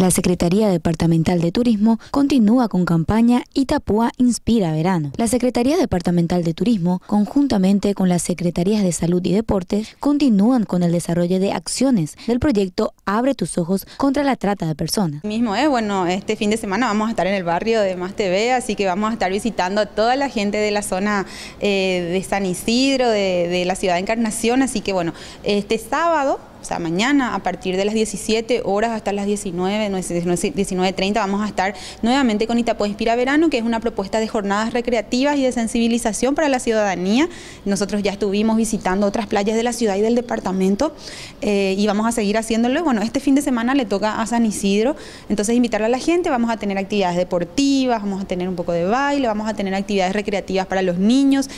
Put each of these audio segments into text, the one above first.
La Secretaría Departamental de Turismo continúa con campaña Itapúa Inspira Verano. La Secretaría Departamental de Turismo, conjuntamente con las Secretarías de Salud y Deportes, continúan con el desarrollo de acciones del proyecto Abre tus ojos contra la trata de personas. Mismo es, bueno, este fin de semana vamos a estar en el barrio de Más TV, así que vamos a estar visitando a toda la gente de la zona eh, de San Isidro, de la ciudad de Encarnación, así que bueno, este sábado o sea, mañana a partir de las 17 horas hasta las 19, 19.30 vamos a estar nuevamente con Itapó Inspira Verano, que es una propuesta de jornadas recreativas y de sensibilización para la ciudadanía. Nosotros ya estuvimos visitando otras playas de la ciudad y del departamento eh, y vamos a seguir haciéndolo. Bueno, este fin de semana le toca a San Isidro, entonces invitarle a la gente, vamos a tener actividades deportivas, vamos a tener un poco de baile, vamos a tener actividades recreativas para los niños.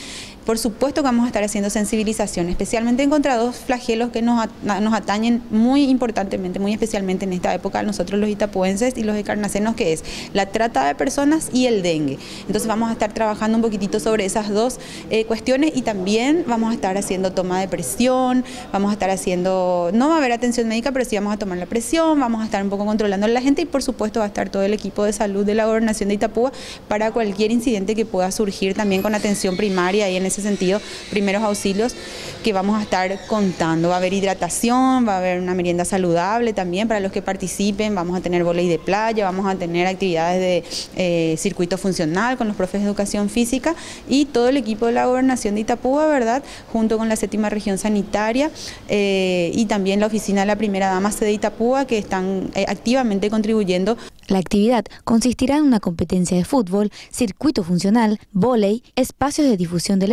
Por supuesto que vamos a estar haciendo sensibilización, especialmente en contra dos flagelos que nos, atañen muy importantemente, muy especialmente en esta época nosotros los itapuenses y los encarnacenos, que es la trata de personas y el dengue. Entonces vamos a estar trabajando un poquitito sobre esas dos eh, cuestiones y también vamos a estar haciendo toma de presión, vamos a estar haciendo, no va a haber atención médica, pero sí vamos a tomar la presión, vamos a estar un poco controlando a la gente y por supuesto va a estar todo el equipo de salud de la gobernación de Itapúa para cualquier incidente que pueda surgir también con atención primaria y en ese sentido primeros auxilios que vamos a estar contando. Va a haber hidratación, va a haber una merienda saludable también para los que participen, vamos a tener volei de playa, vamos a tener actividades de eh, circuito funcional con los profes de educación física y todo el equipo de la gobernación de Itapúa, ¿verdad? Junto con la séptima región sanitaria eh, y también la oficina de la primera dama de Itapúa que están eh, activamente contribuyendo la actividad consistirá en una competencia de fútbol, circuito funcional, vóley, espacios de difusión de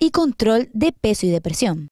y control de peso y de presión.